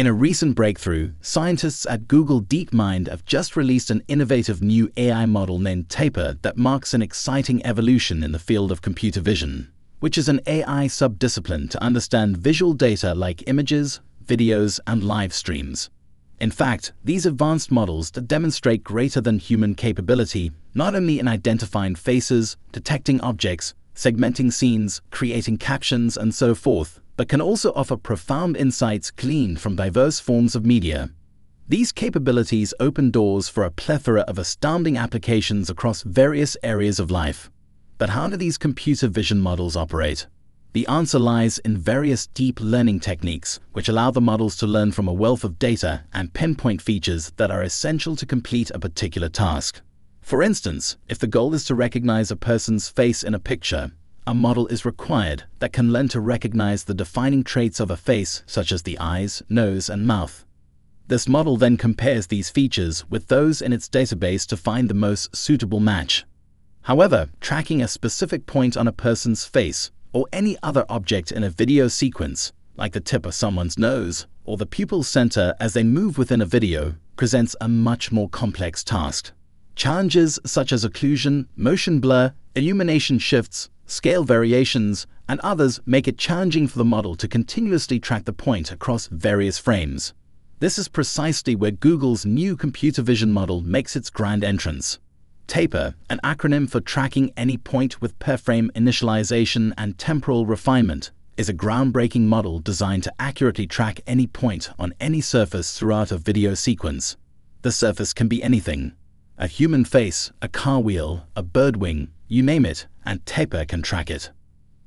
In a recent breakthrough, scientists at Google DeepMind have just released an innovative new AI model named Tapir that marks an exciting evolution in the field of computer vision, which is an AI subdiscipline to understand visual data like images, videos, and live streams. In fact, these advanced models demonstrate greater than human capability not only in identifying faces, detecting objects, segmenting scenes, creating captions, and so forth, but can also offer profound insights gleaned from diverse forms of media. These capabilities open doors for a plethora of astounding applications across various areas of life. But how do these computer vision models operate? The answer lies in various deep learning techniques, which allow the models to learn from a wealth of data and pinpoint features that are essential to complete a particular task. For instance, if the goal is to recognize a person's face in a picture, a model is required that can learn to recognize the defining traits of a face, such as the eyes, nose, and mouth. This model then compares these features with those in its database to find the most suitable match. However, tracking a specific point on a person's face or any other object in a video sequence, like the tip of someone's nose or the pupil center as they move within a video, presents a much more complex task. Challenges such as occlusion, motion blur, illumination shifts, scale variations, and others make it challenging for the model to continuously track the point across various frames. This is precisely where Google's new computer vision model makes its grand entrance. TAPIR, an acronym for Tracking Any Point with Per-Frame Initialization and Temporal Refinement, is a groundbreaking model designed to accurately track any point on any surface throughout a video sequence. The surface can be anything. A human face, a car wheel, a bird wing, you name it, and TAPIR can track it.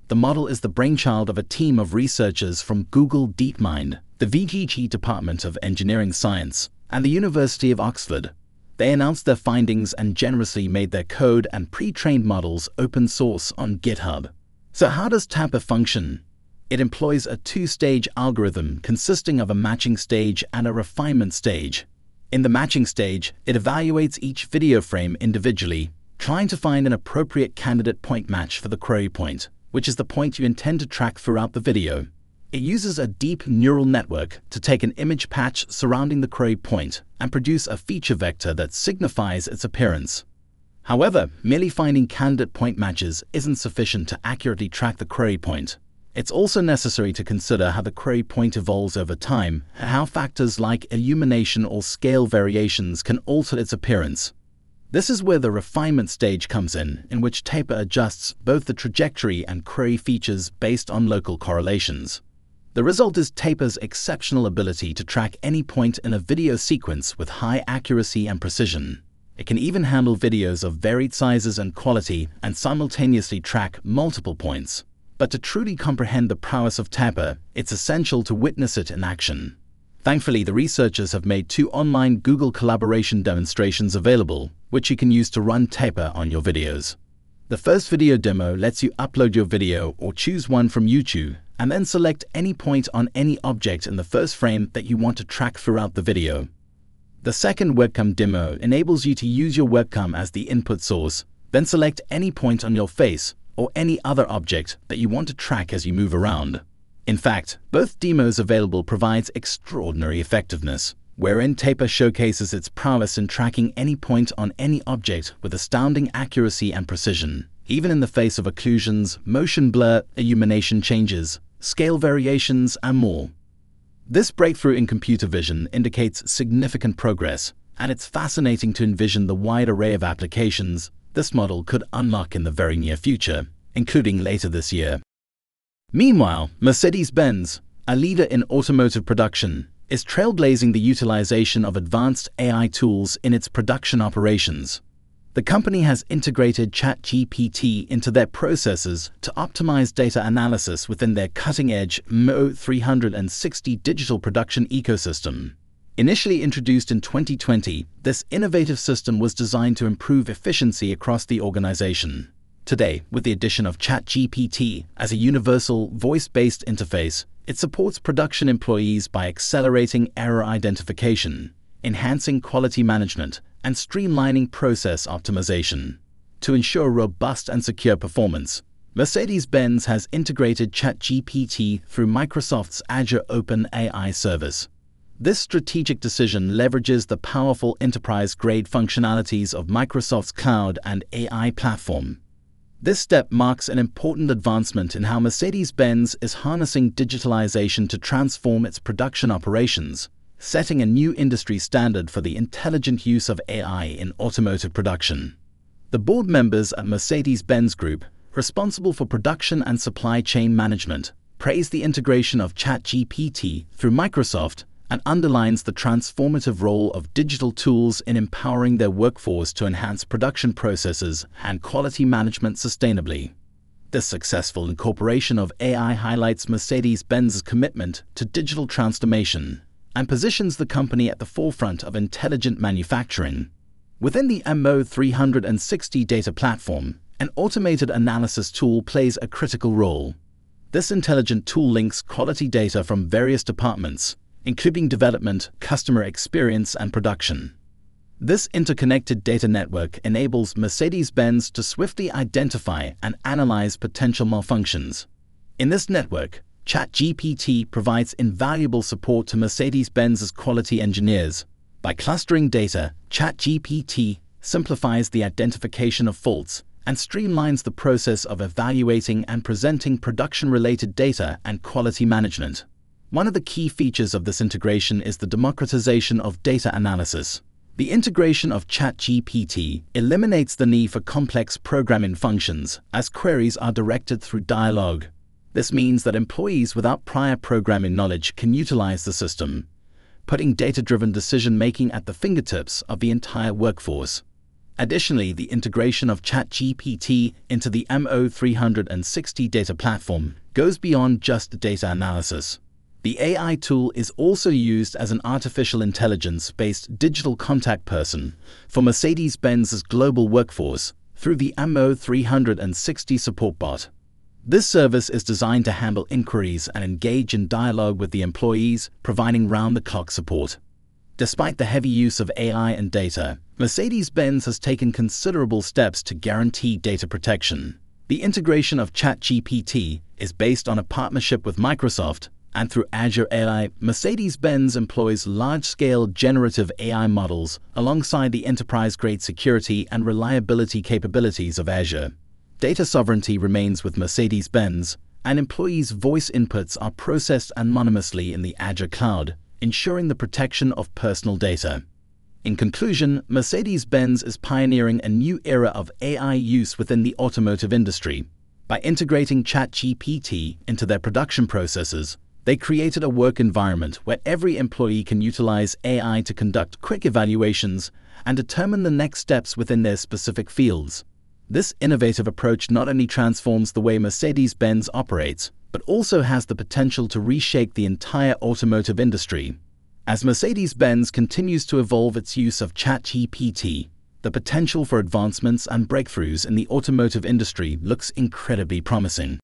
The model is the brainchild of a team of researchers from Google DeepMind, the VGG Department of Engineering Science, and the University of Oxford. They announced their findings and generously made their code and pre-trained models open source on GitHub. So how does TAPIR function? It employs a two-stage algorithm consisting of a matching stage and a refinement stage. In the matching stage, it evaluates each video frame individually, trying to find an appropriate candidate point match for the query point, which is the point you intend to track throughout the video. It uses a deep neural network to take an image patch surrounding the query point and produce a feature vector that signifies its appearance. However, merely finding candidate point matches isn't sufficient to accurately track the query point. It's also necessary to consider how the query point evolves over time, how factors like illumination or scale variations can alter its appearance. This is where the refinement stage comes in, in which Tapir adjusts both the trajectory and query features based on local correlations. The result is Tapir's exceptional ability to track any point in a video sequence with high accuracy and precision. It can even handle videos of varied sizes and quality and simultaneously track multiple points. But to truly comprehend the prowess of Tapir, it's essential to witness it in action. Thankfully, the researchers have made two online Google collaboration demonstrations available, which you can use to run Tapir on your videos. The first video demo lets you upload your video or choose one from YouTube and then select any point on any object in the first frame that you want to track throughout the video. The second webcam demo enables you to use your webcam as the input source, then select any point on your face or any other object that you want to track as you move around. In fact, both demos available provides extraordinary effectiveness, wherein Tapir showcases its prowess in tracking any point on any object with astounding accuracy and precision even in the face of occlusions, motion blur, illumination changes, scale variations, and more. This breakthrough in computer vision indicates significant progress, and it's fascinating to envision the wide array of applications this model could unlock in the very near future, including later this year. Meanwhile, Mercedes-Benz, a leader in automotive production, is trailblazing the utilization of advanced AI tools in its production operations. The company has integrated ChatGPT into their processes to optimize data analysis within their cutting-edge MO360 digital production ecosystem. Initially introduced in 2020, this innovative system was designed to improve efficiency across the organization. Today, with the addition of ChatGPT as a universal voice-based interface, it supports production employees by accelerating error identification, enhancing quality management, and streamlining process optimization. To ensure robust and secure performance, Mercedes-Benz has integrated ChatGPT through Microsoft's Azure Open AI service. This strategic decision leverages the powerful enterprise grade functionalities of Microsoft's cloud and AI platform. This step marks an important advancement in how Mercedes Benz is harnessing digitalization to transform its production operations, setting a new industry standard for the intelligent use of AI in automotive production. The board members at Mercedes Benz Group, responsible for production and supply chain management, praise the integration of ChatGPT through Microsoft and underlines the transformative role of digital tools in empowering their workforce to enhance production processes and quality management sustainably. This successful incorporation of AI highlights Mercedes Benz's commitment to digital transformation and positions the company at the forefront of intelligent manufacturing. Within the MO360 data platform, an automated analysis tool plays a critical role. This intelligent tool links quality data from various departments including development, customer experience, and production. This interconnected data network enables Mercedes Benz to swiftly identify and analyze potential malfunctions. In this network, ChatGPT provides invaluable support to Mercedes Benz's quality engineers. By clustering data, ChatGPT simplifies the identification of faults and streamlines the process of evaluating and presenting production related data and quality management. One of the key features of this integration is the democratization of data analysis. The integration of ChatGPT eliminates the need for complex programming functions as queries are directed through dialogue. This means that employees without prior programming knowledge can utilize the system, putting data-driven decision-making at the fingertips of the entire workforce. Additionally, the integration of ChatGPT into the MO360 data platform goes beyond just data analysis. The AI tool is also used as an artificial intelligence-based digital contact person for Mercedes-Benz's global workforce through the MO360 support bot. This service is designed to handle inquiries and engage in dialogue with the employees, providing round-the-clock support. Despite the heavy use of AI and data, Mercedes-Benz has taken considerable steps to guarantee data protection. The integration of ChatGPT is based on a partnership with Microsoft and through Azure AI, Mercedes-Benz employs large-scale generative AI models alongside the enterprise-grade security and reliability capabilities of Azure. Data sovereignty remains with Mercedes-Benz, and employees' voice inputs are processed anonymously in the Azure cloud, ensuring the protection of personal data. In conclusion, Mercedes-Benz is pioneering a new era of AI use within the automotive industry. By integrating ChatGPT into their production processes, they created a work environment where every employee can utilize AI to conduct quick evaluations and determine the next steps within their specific fields. This innovative approach not only transforms the way Mercedes Benz operates, but also has the potential to reshape the entire automotive industry. As Mercedes Benz continues to evolve its use of ChatGPT, the potential for advancements and breakthroughs in the automotive industry looks incredibly promising.